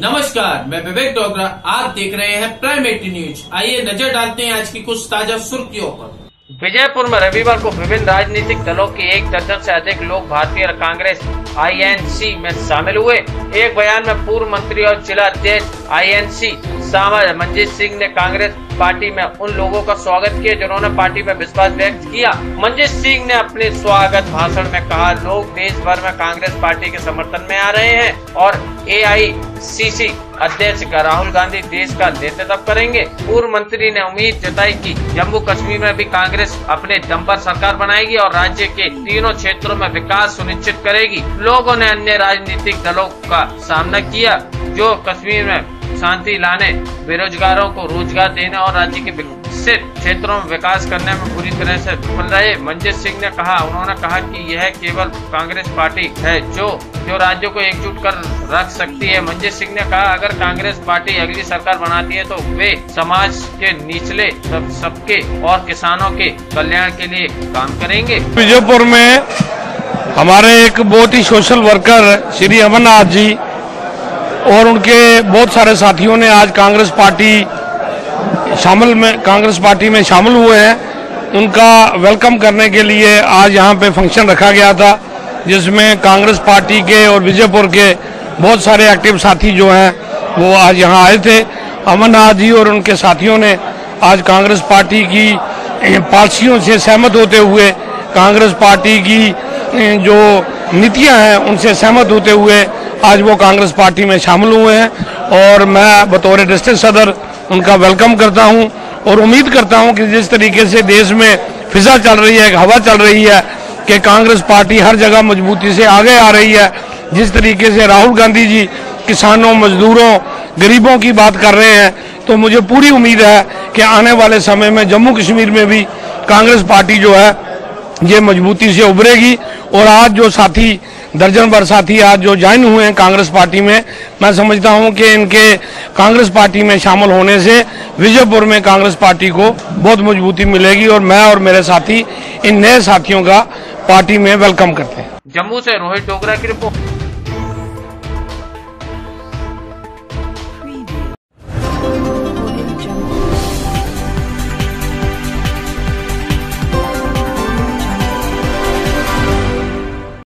नमस्कार, मैं विवेक डोगरा, आप देख रहे हैं प्राइम एटी न्यूज़ आइए नज़र डालते हैं आज की कुछ ताज़ा सुर्खियों पर। विजयपुर में रविवार को विभिन्न राजनीतिक दलों के एक दर्जन से अधिक लोग भारतीय कांग्रेस आईएनसी में शामिल हुए। एक बयान में पूर्व मंत्री और जिला अध्यक्ष आईएनसी सामा मंजीत सिंह ने कांग्रेस पार्टी में उन लोगों का स्वागत किया जिन्होंने पार्टी में विश्वास व्यक्त किया। मंजीत सिंह ने अपने स्वागत भाषण में कहा, लोग देश भर में कांग्रेस पार्टी के समर्थन में आ रहे हैं और एआईसीसी अध्यक्ष का, राहुल गांधी देश का नेतृत्व करेंगे। पूर्व मंत्री ने उम्मीद जताई कि जम्मू कश्मीर में भी कांग्रेस अपने दम पर सरकार बनाएगी और राज्य के तीनों क्षेत्रों में विकास सुनिश्चित करेगी। लोगों ने अन्य राजनीतिक दलों का सामना किया, जो कश्मीर में शांति लाने, बेरोजगारों को रोज़गार देने और राज्य के विकसित क्षेत्रों में विकास करने में पूरी तरह से विफल रहे। मंजीत सिंह ने कहा, उन्होंने कहा कि यह केवल कांग्रेस पार्टी है जो जो राज्यों को एकजुट कर रख सकती है। मंजीत सिंह ने कहा, अगर कांग्रेस पार्टी अगली सरकार बनाती है तो वे समाज के निचले सब, सबके और किसानों के कल्याण के लिए काम करेंगे। विजयपुर में हमारे एक बहुत ही सोशल वर्कर श्री अमरनाथ जी और उनके बहुत सारे साथियों ने आज कांग्रेस पार्टी शामिल में, कांग्रेस पार्टी में शामिल हुए हैं। उनका वेलकम करने के लिए आज यहाँ पे फ़ंक्शन रखा गया था, जिसमें कांग्रेस पार्टी के और विजयपुर के बहुत सारे एक्टिव साथी जो हैं, वो आज यहाँ आए थे। अमरनाथ जी और उनके साथियों ने आज कांग्रेस पार्टी की पॉलिसियों से सहमत होते हुए, कांग्रेस पार्टी की जो नीतियाँ हैं, उनसे सहमत होते हुए आज वो कांग्रेस पार्टी में शामिल हुए हैं। और मैं बतौर डिस्ट्रिक्ट सदर उनका वेलकम करता हूँ और उम्मीद करता हूँ कि जिस तरीके से देश में फिजा चल रही है हवा चल रही है कि कांग्रेस पार्टी हर जगह मजबूती से आगे आ रही है। जिस तरीके से राहुल गांधी जी किसानों, मजदूरों, गरीबों की बात कर रहे हैं तो मुझे पूरी उम्मीद है कि आने वाले समय में जम्मू कश्मीर में भी कांग्रेस पार्टी जो है, ये मजबूती से उभरेगी। और आज जो साथी दर्जन भर साथी आज जो ज्वाइन हुए हैं कांग्रेस पार्टी में, मैं समझता हूँ कि इनके कांग्रेस पार्टी में शामिल होने से विजयपुर में कांग्रेस पार्टी को बहुत मजबूती मिलेगी और मैं और मेरे साथी इन नए साथियों का पार्टी में वेलकम करते हैं। जम्मू से रोहित डोगरा की रिपोर्ट।